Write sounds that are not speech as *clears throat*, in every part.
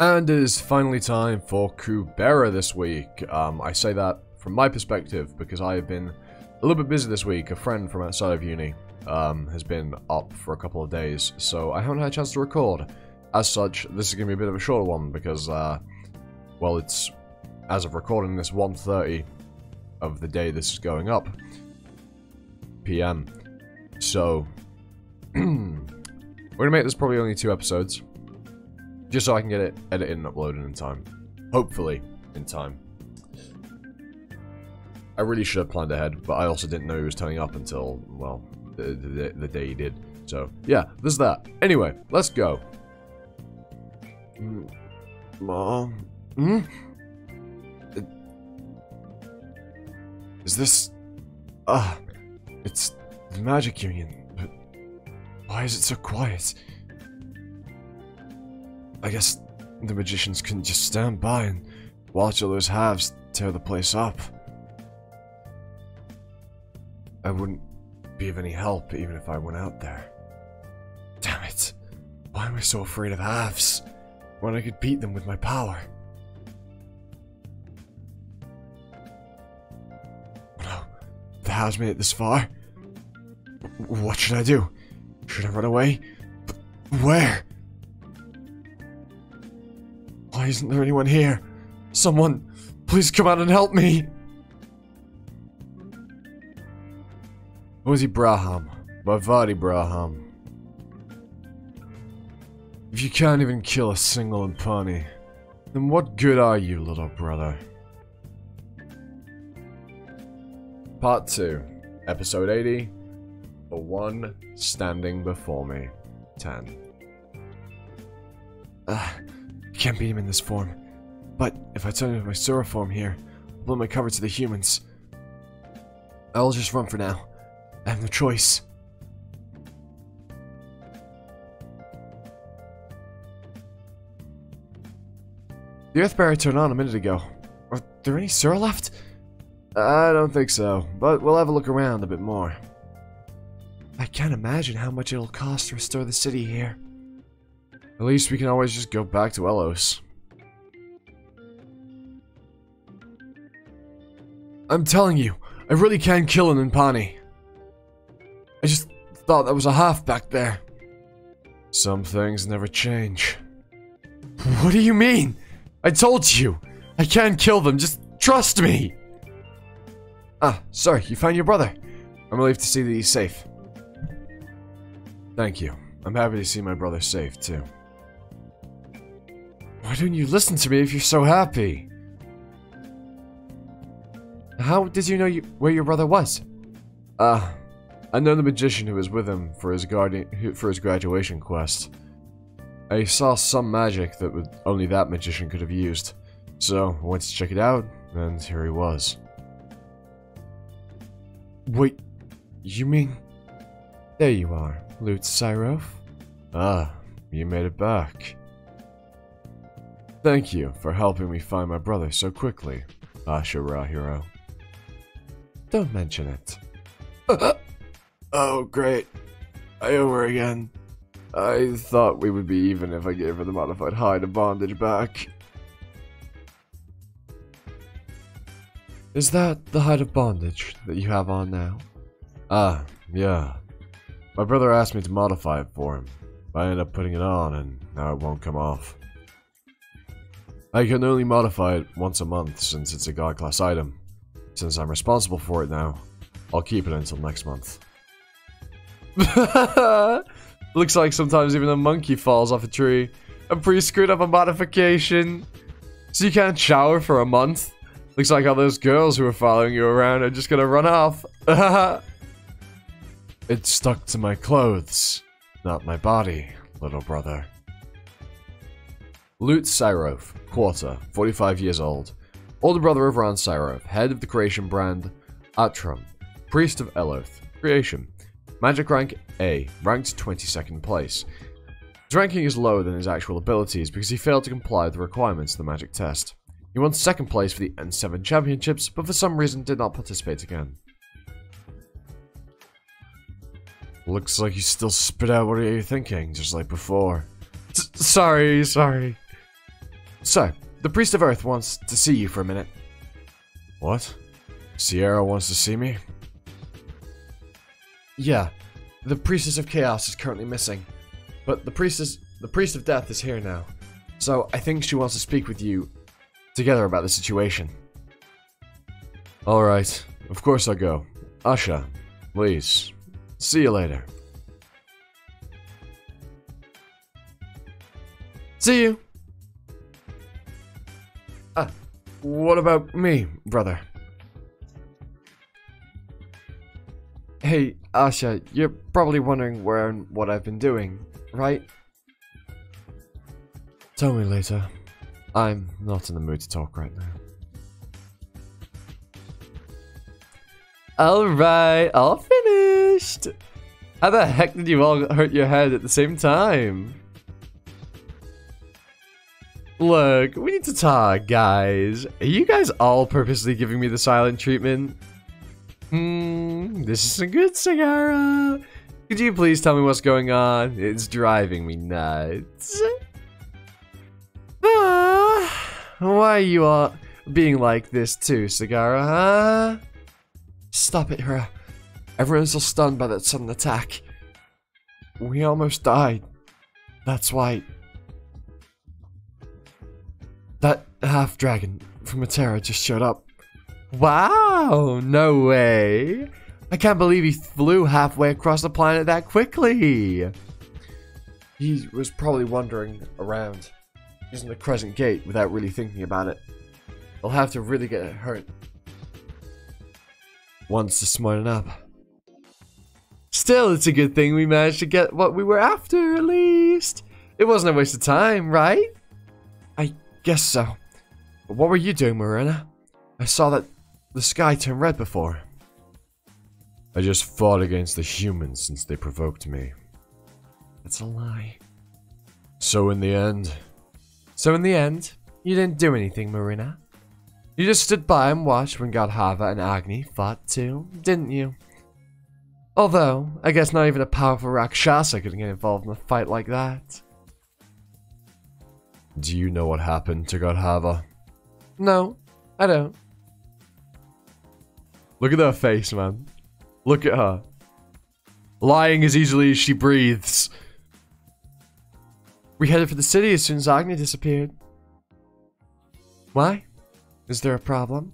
And it is finally time for Kubera this week. Um, I say that from my perspective because I have been a little bit busy this week. A friend from outside of uni um, has been up for a couple of days, so I haven't had a chance to record. As such, this is going to be a bit of a shorter one because, uh, well, it's, as of recording this, 1.30 of the day this is going up. PM. So, *clears throat* we're going to make this probably only two episodes. Just so I can get it edited and uploaded in time. Hopefully, in time. I really should have planned ahead, but I also didn't know he was turning up until, well, the, the, the day he did. So, yeah, there's that. Anyway, let's go. Mom? Hmm? Is this... Ah, it's the Magic Union, but why is it so quiet? I guess the magicians couldn't just stand by and watch all those halves tear the place up. I wouldn't be of any help even if I went out there. Damn it. Why am I so afraid of halves? When I could beat them with my power. Oh no. The halves made it this far. What should I do? Should I run away? Where? Why isn't there anyone here? Someone, please come out and help me! Who's Braham? Bavadi Braham. If you can't even kill a single Impani, then what good are you, little brother? Part 2, Episode 80, The One Standing Before Me, 10. Ah. Can't beat him in this form. But if I turn into my Sura form here, I'll blow my cover to the humans. I'll just run for now. I have no choice. The Earth Barrier turned on a minute ago. Are there any Sura left? I don't think so, but we'll have a look around a bit more. I can't imagine how much it'll cost to restore the city here. At least we can always just go back to Eloth. I'm telling you, I really can kill an Impani. I just thought that was a half back there. Some things never change. What do you mean? I told you! I can't kill them, just trust me! Ah, sorry, you found your brother. I'm relieved to see that he's safe. Thank you. I'm happy to see my brother safe, too. Why don't you listen to me if you're so happy? How did you know you, where your brother was? Ah, I know the magician who was with him for his guardian for his graduation quest. I saw some magic that would, only that magician could have used, so I went to check it out, and here he was. Wait, you mean? There you are, Lute Sairoffe. Ah, you made it back. Thank you for helping me find my brother so quickly, Asha Rahiro. Don't mention it. *laughs* oh, great. I owe her again. I thought we would be even if I gave her the modified hide of bondage back. Is that the hide of bondage that you have on now? Ah, yeah. My brother asked me to modify it for him. I ended up putting it on, and now it won't come off. I can only modify it once a month since it's a god class item. Since I'm responsible for it now, I'll keep it until next month. *laughs* Looks like sometimes even a monkey falls off a tree. I'm pre screwed up a modification. So you can't shower for a month. Looks like all those girls who are following you around are just gonna run off. *laughs* it stuck to my clothes, not my body, little brother. Lute Sairoffe, Quarter, 45 years old. Older brother of Ran Sairoffe, head of the creation brand Atrum, priest of Eloth, creation. Magic rank A, ranked 22nd place. His ranking is lower than his actual abilities because he failed to comply with the requirements of the magic test. He won second place for the N7 championships, but for some reason did not participate again. Looks like you still spit out what are you're thinking, just like before. S- sorry, sorry. So, the Priest of Earth wants to see you for a minute. What? Sierra wants to see me? Yeah, the Priestess of Chaos is currently missing. But the Priestess, the Priest of Death is here now. So I think she wants to speak with you together about the situation. Alright, of course I'll go. Asha, please. See you later. See you. Ah, what about me, brother? Hey, Asha, you're probably wondering where and what I've been doing, right? Tell me later. I'm not in the mood to talk right now. Alright, all finished! How the heck did you all hurt your head at the same time? Look, we need to talk, guys. Are you guys all purposely giving me the silent treatment? Hmm, this is a good Sagara. Could you please tell me what's going on? It's driving me nuts. Ah, why are you all being like this too, Sagara, huh? Stop it, Hera. Everyone's so stunned by that sudden attack. We almost died. That's why... That half-dragon from Atera just showed up. Wow, no way. I can't believe he flew halfway across the planet that quickly. He was probably wandering around, using the Crescent Gate without really thinking about it. He'll have to really get hurt. Once to smarten up. Still, it's a good thing we managed to get what we were after, at least. It wasn't a waste of time, right? I guess so. But what were you doing, Marina? I saw that the sky turned red before. I just fought against the humans since they provoked me. That's a lie. So in the end... So in the end, you didn't do anything, Marina. You just stood by and watched when Gandharva and Agni fought too, didn't you? Although, I guess not even a powerful Rakshasa could get involved in a fight like that. Do you know what happened to Gandharva? No, I don't. Look at her face, man. Look at her. Lying as easily as she breathes. We headed for the city as soon as Agni disappeared. Why? Is there a problem?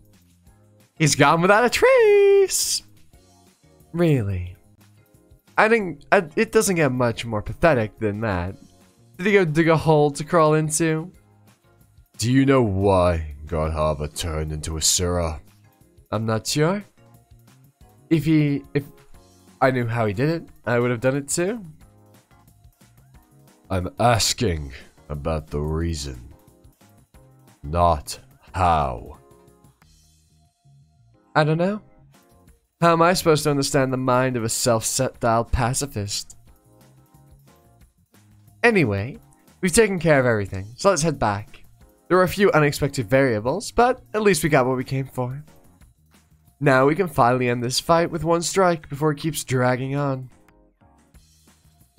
He's gone without a trace! Really? I think I, it doesn't get much more pathetic than that. Did he go dig a hole to crawl into? Do you know why Gandharva turned into Asura? I'm not sure. If he, if I knew how he did it, I would have done it too. I'm asking about the reason, not how. I don't know. How am I supposed to understand the mind of a self-set-dialed pacifist? Anyway, we've taken care of everything, so let's head back. There were a few unexpected variables, but at least we got what we came for. Now we can finally end this fight with one strike before it keeps dragging on.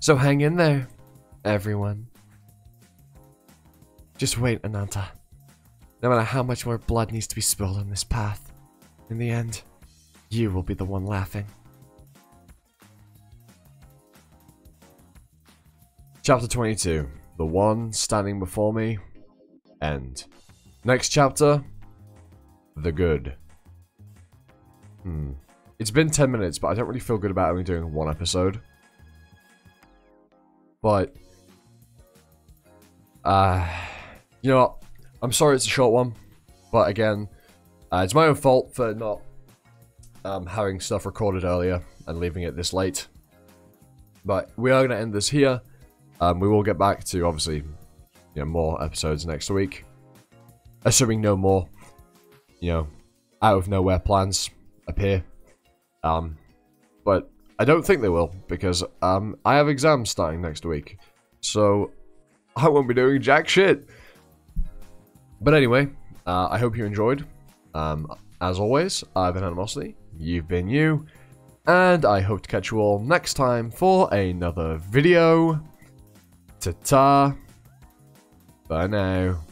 So hang in there, everyone. Just wait, Ananta. No matter how much more blood needs to be spilled on this path, in the end, you will be the one laughing. Chapter 22. The one standing before me. End. Next chapter. The good. Hmm. It's been 10 minutes, but I don't really feel good about only doing one episode. But... Uh, you know what? I'm sorry it's a short one. But again, uh, it's my own fault for not um, having stuff recorded earlier and leaving it this late. But we are going to end this here. Um, we will get back to, obviously, you know, more episodes next week. Assuming no more, you know, out of nowhere plans appear. Um, but I don't think they will, because um, I have exams starting next week. So, *laughs* I won't be doing jack shit. But anyway, uh, I hope you enjoyed. Um, as always, I've been Animosity, you've been you, and I hope to catch you all next time for another video. Ta-ta. Bye now.